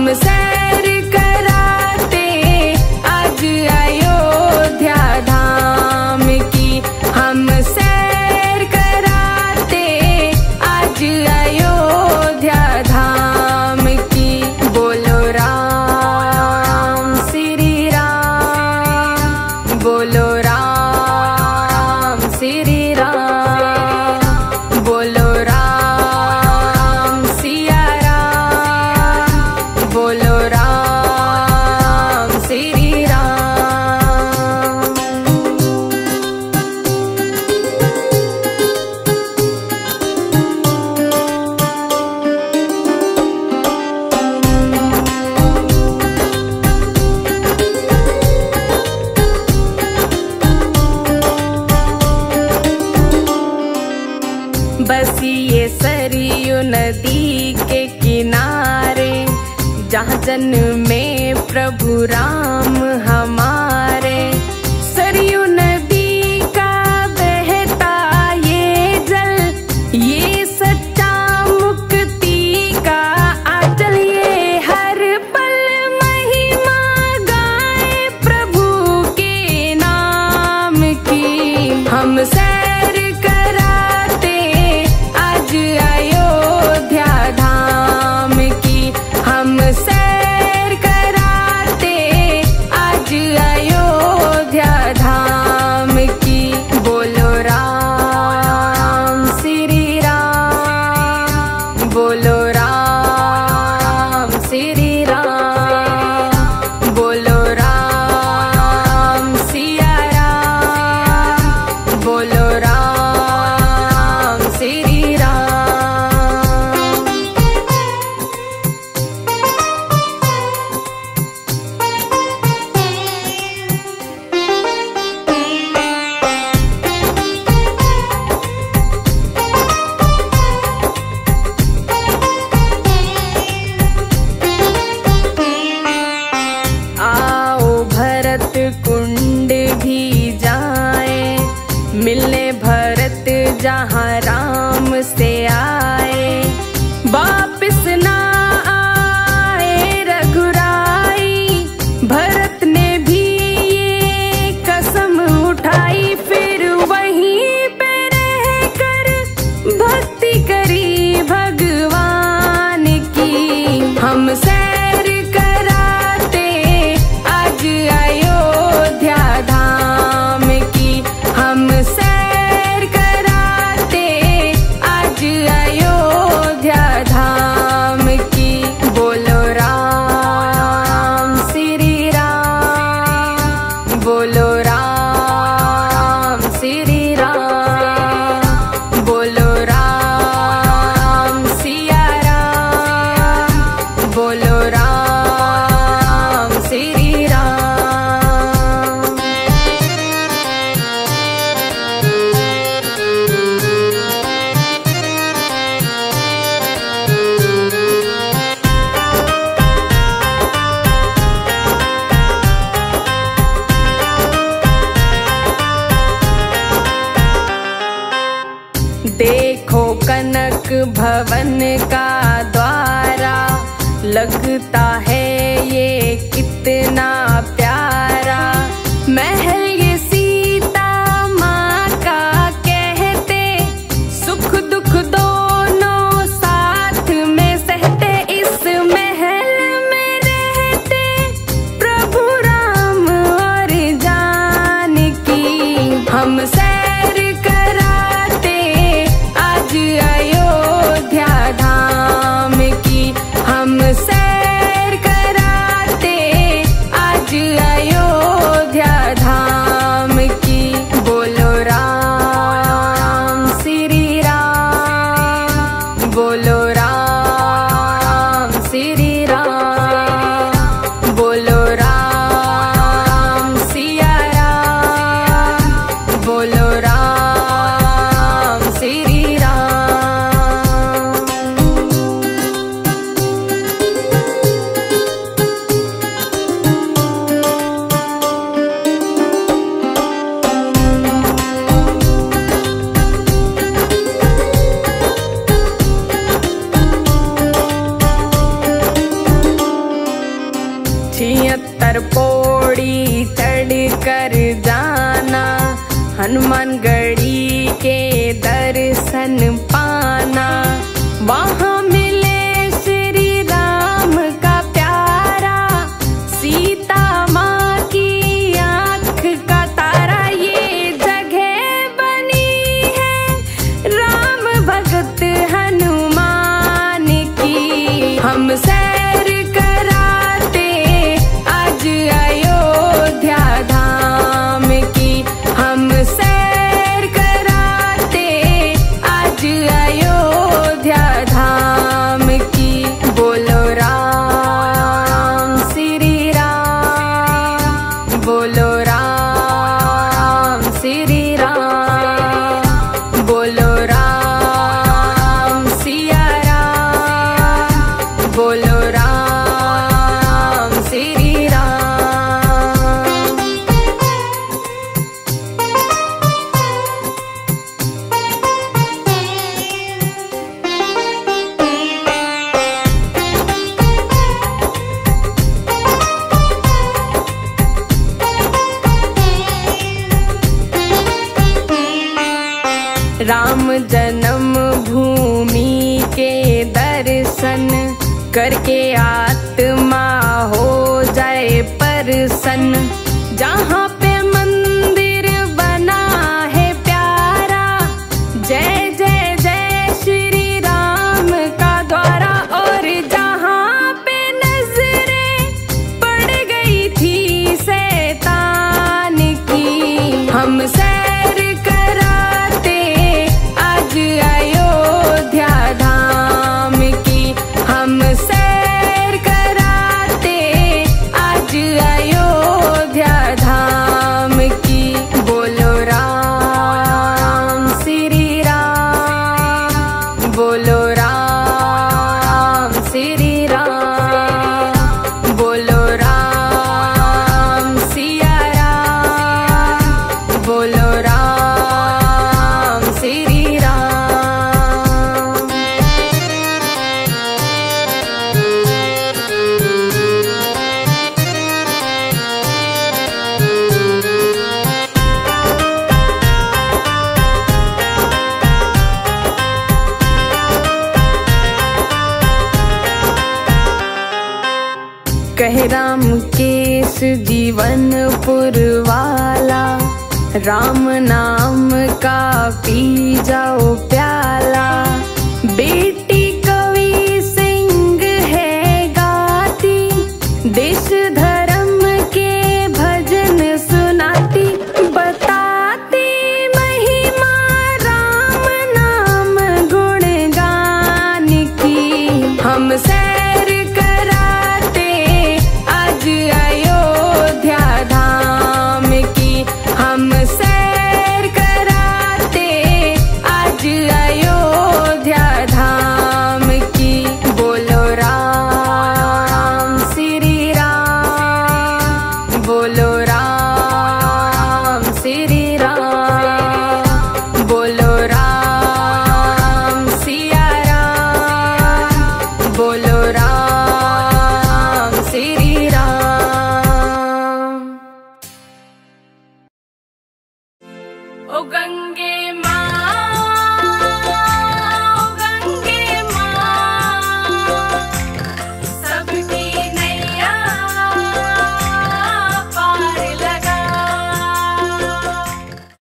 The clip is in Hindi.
promise. जहाँ जन्म में प्रभु राम हमारे भरत जहाँ राम से आए। वापस ना भवन का द्वारा लगता है ये कितना राम जन्म भूमि के दर्शन करके आत्मा हो जाए परसन राम केश जीवन पुरवाला राम नाम का पी जाओ प्या गङ्गे